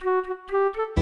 Música